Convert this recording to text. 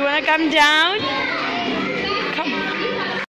you want to come down?